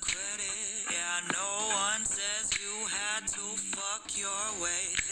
credit. Yeah, no one says you had to fuck your way